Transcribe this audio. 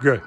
Good.